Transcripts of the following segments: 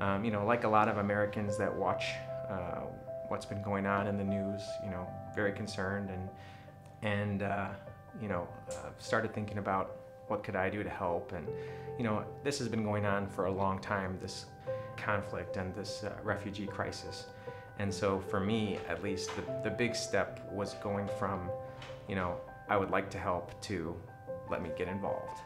Um, you know, like a lot of Americans that watch uh, what's been going on in the news, you know, very concerned and and uh, you know uh, started thinking about what could I do to help and you know this has been going on for a long time this conflict and this uh, refugee crisis and so for me at least the, the big step was going from you know I would like to help to let me get involved.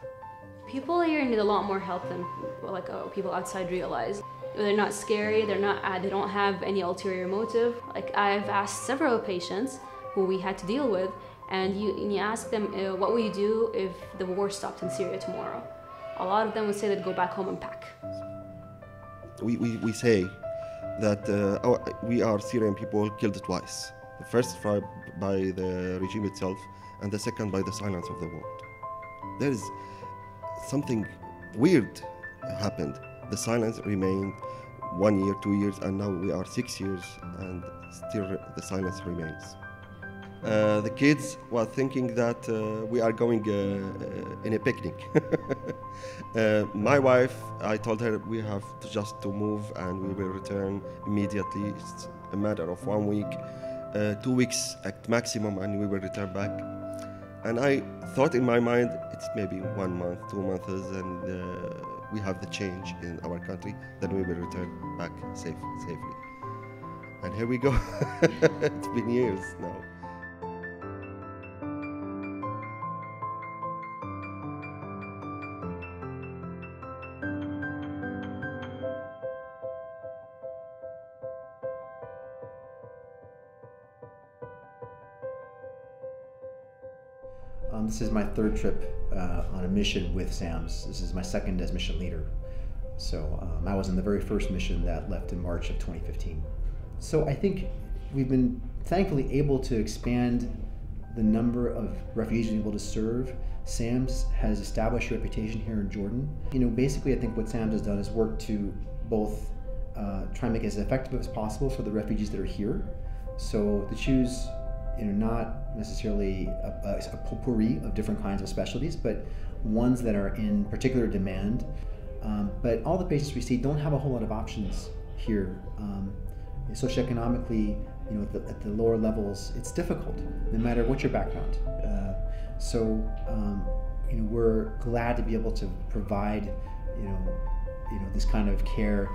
People here need a lot more help than like uh, people outside realize. They're not scary, they're not, they don't have any ulterior motive. Like I've asked several patients who we had to deal with and you, and you ask them, uh, what will you do if the war stopped in Syria tomorrow? A lot of them would say they'd go back home and pack. We, we, we say that uh, our, we are Syrian people killed twice. The first by the regime itself and the second by the silence of the world. There is something weird happened. The silence remained one year, two years, and now we are six years, and still the silence remains. Uh, the kids were thinking that uh, we are going uh, in a picnic. Uh, my wife, I told her we have to just to move and we will return immediately. It's a matter of one week, uh, two weeks at maximum, and we will return back. And I thought in my mind it's maybe one month, two months, and uh, we have the change in our country, then we will return back safe, safely. And here we go. it's been years now. Um, this is my third trip uh, on a mission with SAMS. This is my second as mission leader. So um, I was in the very first mission that left in March of 2015. So I think we've been thankfully able to expand the number of refugees able to serve. SAMS has established a reputation here in Jordan. You know, basically, I think what SAMS has done is work to both uh, try and make it as effective as possible for the refugees that are here. So to choose you know, not necessarily a, a, potpourri of different kinds of specialties, but ones that are in particular demand. Um, but all the patients we see don't have a whole lot of options here. Um, socioeconomically, you know, at the, at the, lower levels, it's difficult, no matter what your background. Uh, so, um, you know, we're glad to be able to provide, you know, you know, this kind of care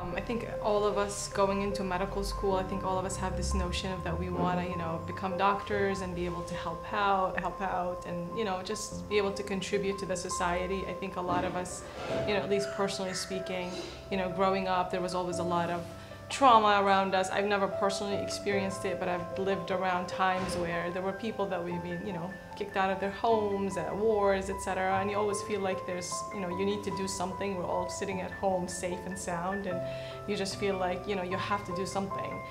um, I think all of us going into medical school, I think all of us have this notion of that we want to, you know, become doctors and be able to help out, help out, and you know, just be able to contribute to the society. I think a lot of us, you know, at least personally speaking, you know, growing up, there was always a lot of trauma around us. I've never personally experienced it, but I've lived around times where there were people that we've been, you know, kicked out of their homes, at wars, etc. And you always feel like there's, you know, you need to do something. We're all sitting at home safe and sound, and you just feel like, you know, you have to do something.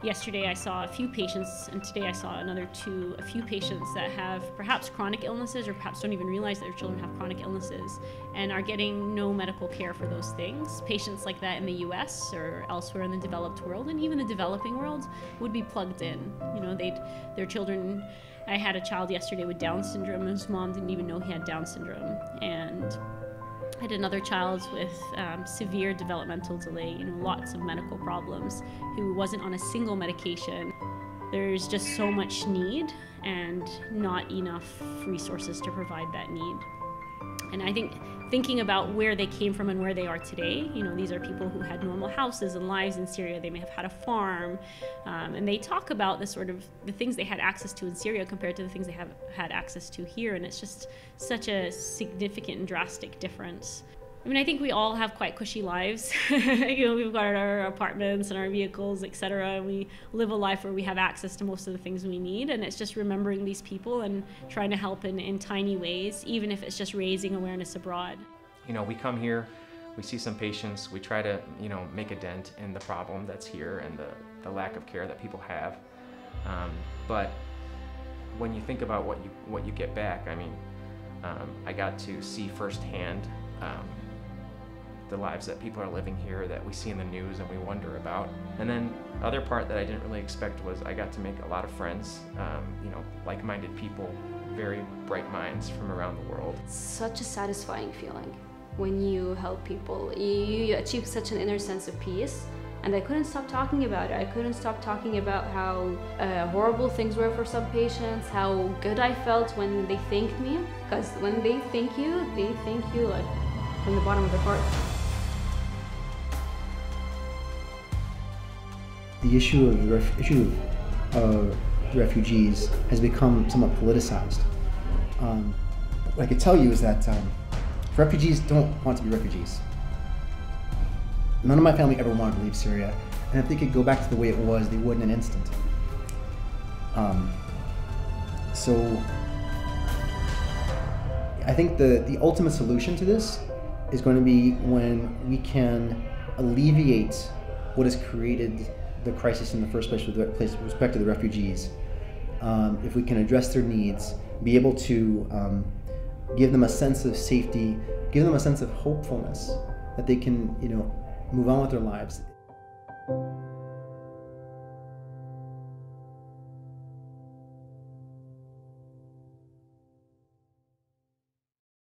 Yesterday I saw a few patients, and today I saw another two, a few patients that have perhaps chronic illnesses or perhaps don't even realize that their children have chronic illnesses and are getting no medical care for those things. Patients like that in the US or elsewhere in the developed world and even the developing world would be plugged in. You know, they'd, their children, I had a child yesterday with Down syndrome, and his mom didn't even know he had Down syndrome. And I had another child with um, severe developmental delay, know, lots of medical problems, who wasn't on a single medication. There's just so much need and not enough resources to provide that need. And I think thinking about where they came from and where they are today, you know, these are people who had normal houses and lives in Syria. They may have had a farm, um, and they talk about the sort of the things they had access to in Syria compared to the things they have had access to here, and it's just such a significant and drastic difference. I mean, I think we all have quite cushy lives. you know, we've got our apartments and our vehicles, etc. And we live a life where we have access to most of the things we need. And it's just remembering these people and trying to help in, in tiny ways, even if it's just raising awareness abroad. You know, we come here, we see some patients, we try to, you know, make a dent in the problem that's here and the, the lack of care that people have. Um, but when you think about what you what you get back, I mean, um, I got to see firsthand um, the lives that people are living here that we see in the news and we wonder about. And then other part that I didn't really expect was I got to make a lot of friends, um, you know, like-minded people, very bright minds from around the world. It's such a satisfying feeling. when you help people. You, you achieve such an inner sense of peace. And I couldn't stop talking about it. I couldn't stop talking about how uh, horrible things were for some patients, how good I felt when they thanked me. Because when they thank you, they thank you like from the bottom of their heart. The issue of ref- issue of uh, refugees has become somewhat politicized. Um, what I could tell you is that um, refugees don't want to be refugees. None of my family ever wanted to leave Syria, and if they could go back to the way it was, they would in an instant. Um, so I think the, the ultimate solution to this is going to be when we can alleviate what has created the crisis in the first place with respect to the refugees. Um, if we can address their needs, be able to um, give them a sense of safety, give them a sense of hopefulness that they can, you know, move on with their lives.